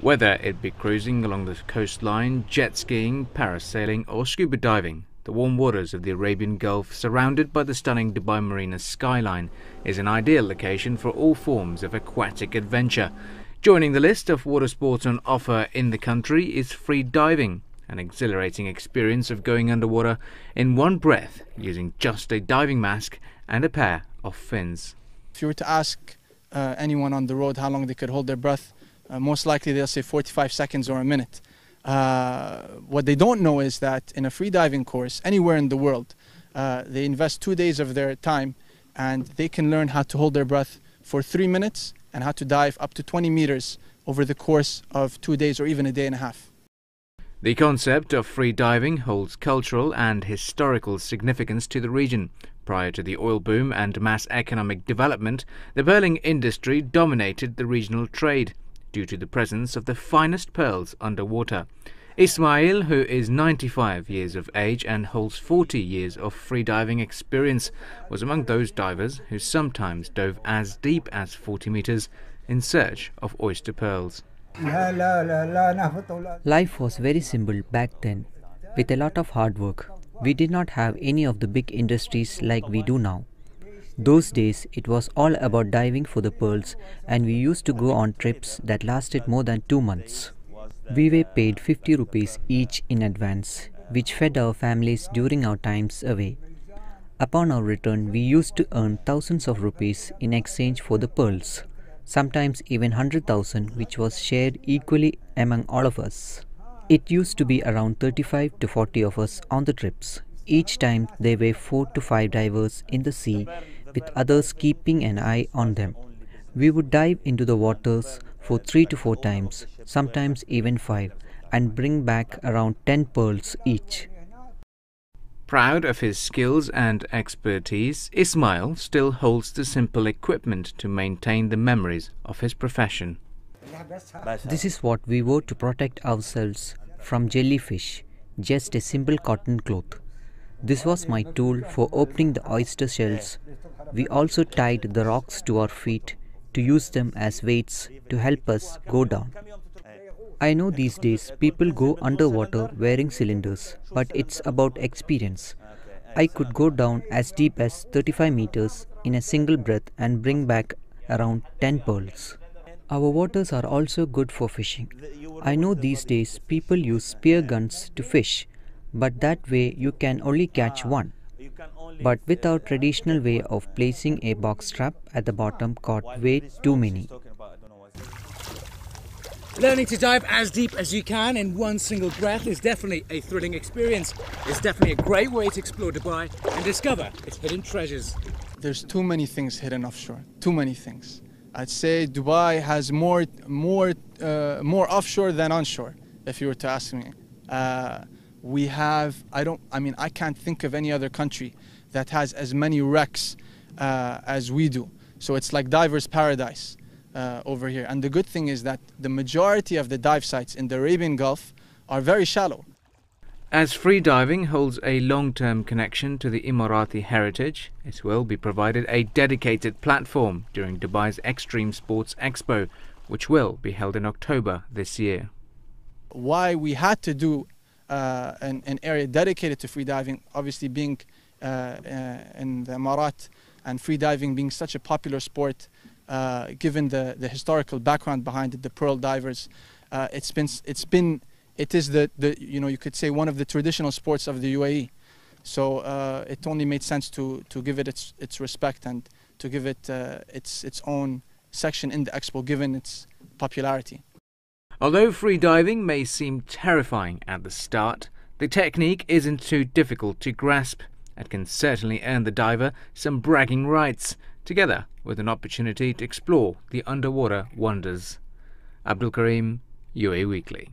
Whether it be cruising along the coastline, jet skiing, parasailing, or scuba diving, the warm waters of the Arabian Gulf, surrounded by the stunning Dubai Marina skyline, is an ideal location for all forms of aquatic adventure. Joining the list of water sports on offer in the country is free diving, an exhilarating experience of going underwater in one breath using just a diving mask and a pair of fins. If you were to ask uh, anyone on the road how long they could hold their breath, uh, most likely they'll say 45 seconds or a minute. Uh, what they don't know is that in a free diving course anywhere in the world, uh, they invest two days of their time and they can learn how to hold their breath for three minutes and how to dive up to 20 meters over the course of two days or even a day and a half. The concept of free diving holds cultural and historical significance to the region. Prior to the oil boom and mass economic development, the pearling industry dominated the regional trade due to the presence of the finest pearls underwater. Ismail, who is 95 years of age and holds 40 years of freediving experience, was among those divers who sometimes dove as deep as 40 meters in search of oyster pearls. Life was very simple back then, with a lot of hard work. We did not have any of the big industries like we do now. Those days, it was all about diving for the pearls, and we used to go on trips that lasted more than two months. We were paid 50 rupees each in advance, which fed our families during our times away. Upon our return, we used to earn thousands of rupees in exchange for the pearls, sometimes even 100,000, which was shared equally among all of us. It used to be around 35 to 40 of us on the trips. Each time there were 4 to 5 divers in the sea with others keeping an eye on them. We would dive into the waters for three to four times, sometimes even five, and bring back around 10 pearls each. Proud of his skills and expertise, Ismail still holds the simple equipment to maintain the memories of his profession. This is what we wore to protect ourselves from jellyfish, just a simple cotton cloth. This was my tool for opening the oyster shells we also tied the rocks to our feet to use them as weights to help us go down. I know these days people go underwater wearing cylinders, but it's about experience. I could go down as deep as 35 meters in a single breath and bring back around 10 pearls. Our waters are also good for fishing. I know these days people use spear guns to fish, but that way you can only catch one but with our traditional way of placing a box trap at the bottom caught way too many. Learning to dive as deep as you can in one single breath is definitely a thrilling experience. It's definitely a great way to explore Dubai and discover its hidden treasures. There's too many things hidden offshore. Too many things. I'd say Dubai has more, more, uh, more offshore than onshore, if you were to ask me. Uh, we have, I don't, I mean, I can't think of any other country that has as many wrecks uh, as we do. So it's like diver's paradise uh, over here. And the good thing is that the majority of the dive sites in the Arabian Gulf are very shallow. As free diving holds a long-term connection to the Emirati heritage, it will be provided a dedicated platform during Dubai's Extreme Sports Expo, which will be held in October this year. Why we had to do uh, an, an, area dedicated to free diving, obviously being in the Emirat and free diving being such a popular sport, uh, given the, the historical background behind it, the pearl divers, it's been it's been it is the, the you know you could say one of the traditional sports of the UAE. So uh, it only made sense to, to give it its, its respect and to give it uh, its, its own section in the expo given its popularity. Although free diving may seem terrifying at the start, the technique isn't too difficult to grasp and can certainly earn the diver some bragging rights, together with an opportunity to explore the underwater wonders. Abdul Karim, UAE Weekly.